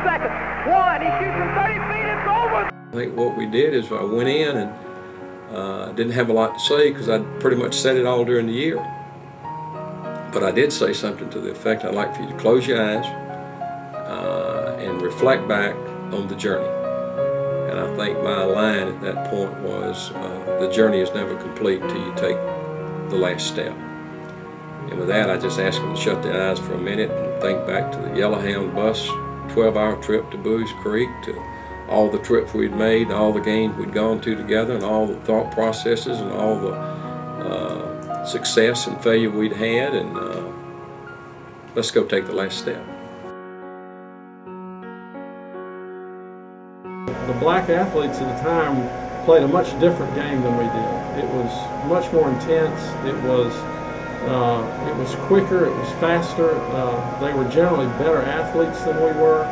seconds. One, he shoots from 30 feet, it's over. I think what we did is I went in and uh, didn't have a lot to say because I pretty much said it all during the year. But I did say something to the effect I'd like for you to close your eyes uh, and reflect back on the journey. And I think my line at that point was uh, the journey is never complete till you take the last step. And with that, I just asked them to shut their eyes for a minute and think back to the Yellowhound bus 12 hour trip to Booze Creek, to all the trips we'd made, all the games we'd gone to together, and all the thought processes and all the uh, success and failure we'd had. And uh, let's go take the last step. The black athletes at the time played a much different game than we did. It was much more intense. It was uh, it was quicker. It was faster. Uh, they were generally better athletes than we were.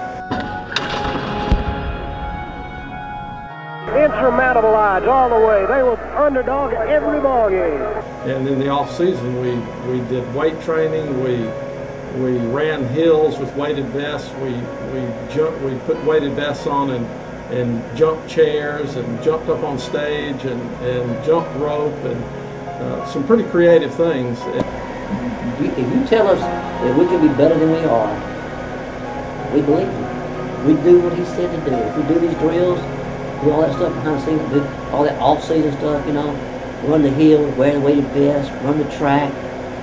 Insurmountable odds all the way. They were underdog every ball game. And in the off season, we we did weight training. We we ran hills with weighted vests. We we jumped. We put weighted vests on and and jumped chairs and jumped up on stage and and jumped rope and uh, some pretty creative things. If you tell us that we can be better than we are, we believe you. We do what he said to do. If we do these drills, do all that stuff behind the scenes, do all that off-season stuff, you know, run the hill, wear the weighted vest, run the track,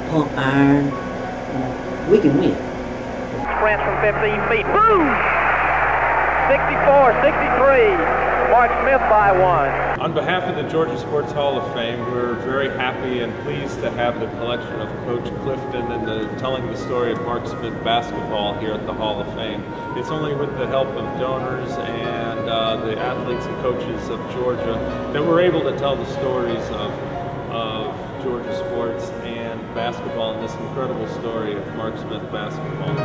pump iron, we can win. Sprint from 15 feet. Boom! 64, 63. Mark Smith by one. On behalf of the Georgia Sports Hall of Fame, we're very happy and pleased to have the collection of Coach Clifton and the telling the story of Mark Smith basketball here at the Hall of Fame. It's only with the help of donors and uh, the athletes and coaches of Georgia that we're able to tell the stories of, of Georgia sports and basketball and this incredible story of Mark Smith basketball.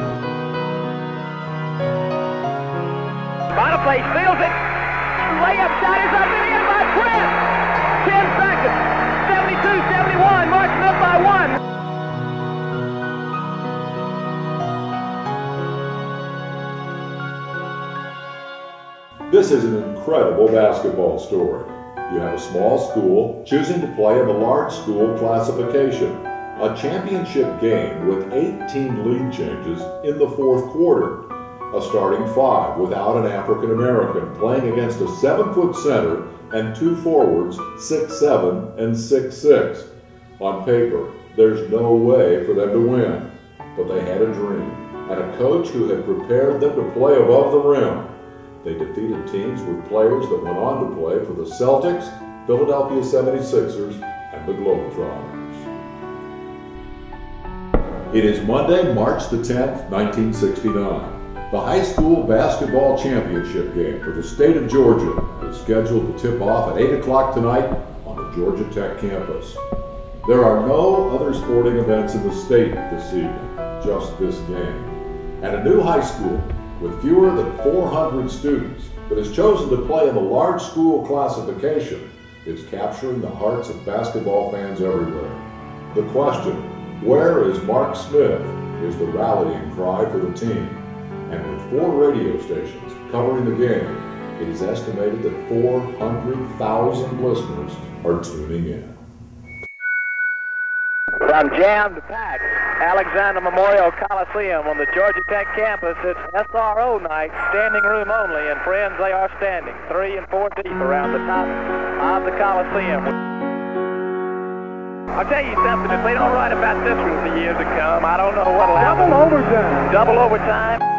Boniface feels it layup shot is up and in by Chris. 10 seconds. 72-71. Mark Smith by one. This is an incredible basketball story. You have a small school choosing to play in the large school classification, a championship game with 18 lead changes in the fourth quarter a starting five without an African American, playing against a seven foot center and two forwards, six seven and six six. On paper, there's no way for them to win, but they had a dream and a coach who had prepared them to play above the rim. They defeated teams with players that went on to play for the Celtics, Philadelphia 76ers, and the Globetrotters. It is Monday, March the 10th, 1969. The high school basketball championship game for the state of Georgia is scheduled to tip off at 8 o'clock tonight on the Georgia Tech campus. There are no other sporting events in the state this evening, just this game. And a new high school with fewer than 400 students that has chosen to play in the large school classification is capturing the hearts of basketball fans everywhere. The question, where is Mark Smith, is the rallying cry for the team and with four radio stations covering the game, it is estimated that 400,000 listeners are tuning in. From jam to pack, Alexander Memorial Coliseum on the Georgia Tech campus. It's SRO night, standing room only, and friends, they are standing three and four deep around the top of the Coliseum. I'll tell you something, if they don't write about this one in the years to come, I don't know what'll happen. Double overtime. Double overtime.